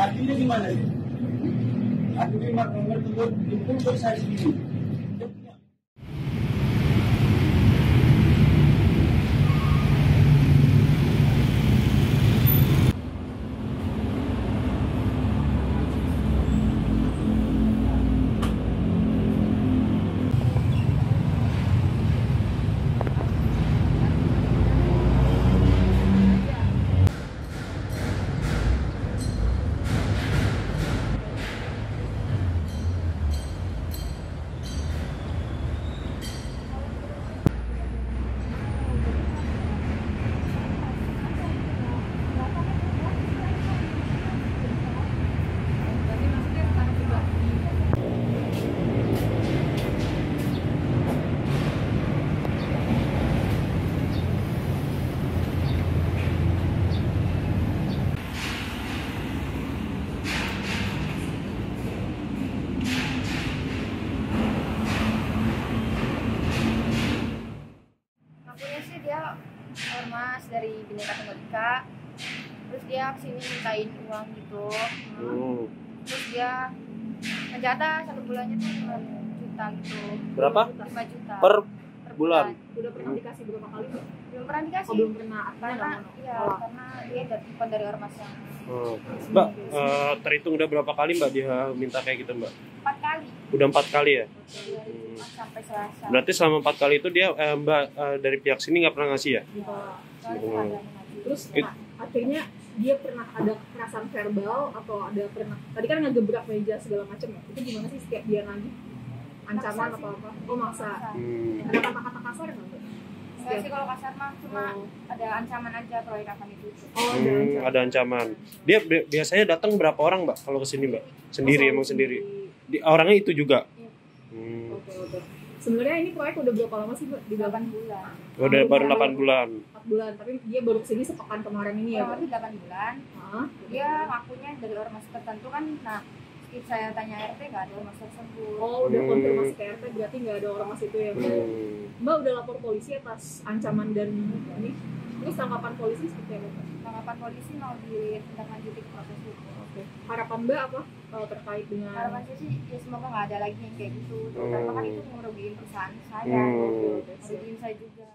artinya gimana sih? Artinya nomor nomor tersebut dikumpul saya sendiri. Ormas dari Bhinneka Tunggal Ika terus dia ke sini mintain uang gitu Hmm. terus dia ngejatah satu bulannya tuh 5 juta gitu Berapa? 5 juta Per bulan? Udah pernah dikasih berapa kali Mbak? belum pernah dikasih Oh belum pernah, karena iya nolak. karena dia dari bukan dari ormas yang Hmm. Mbak, eh, terhitung udah berapa kali Mbak dia minta kayak gitu Mbak? empat kali Udah empat kali ya? Selasa Berarti selama empat kali itu dia eh, Mbak eh, dari pihak sini nggak pernah ngasih ya? Hmm. Terus It- akhirnya dia pernah ada kekerasan verbal atau ada pernah tadi kan ngegebrak meja segala macam ya itu gimana sih setiap dia nagih ancaman Maksa atau sih. apa oh maksa Hmm. ada kata-kata kasar nggak Mbak? Enggak sih kalau kasar mah cuma Oh. ada ancaman aja proyek akan itu oh ada Hmm, ancaman. ada ancaman. Dia bi- biasanya datang berapa orang Mbak kalau ke sini Mbak? Sendiri Oh, emang sendiri. Di, orangnya itu juga. Iya. Hmm. oke oke sebenarnya ini proyek udah berapa lama sih di 8 bulan Udah baru 8 bulan. 4 bulan tapi dia baru ke sini sepekan kemarin ini ya kurang Mbak? lebih 8 bulan Hah? dia ngakunya dari ormas tertentu kan nah saya tanya RT nggak ada ormas tersebut oh udah Hmm. konfirmasi ke RT berarti nggak ada orang mas itu ya Mbak? Hmm. Mbak udah lapor polisi atas ancaman dan ini terus tanggapan polisi seperti apa Mbak? tanggapan polisi mau ditindaklanjuti Oke. Harapan Mbak apa eh, terkait dengan harapan saya sih ya semoga nggak ada lagi yang kayak gitu terutama kan Hmm. itu ngerugiin perusahaan saya Hmm. Ngerugiin saya juga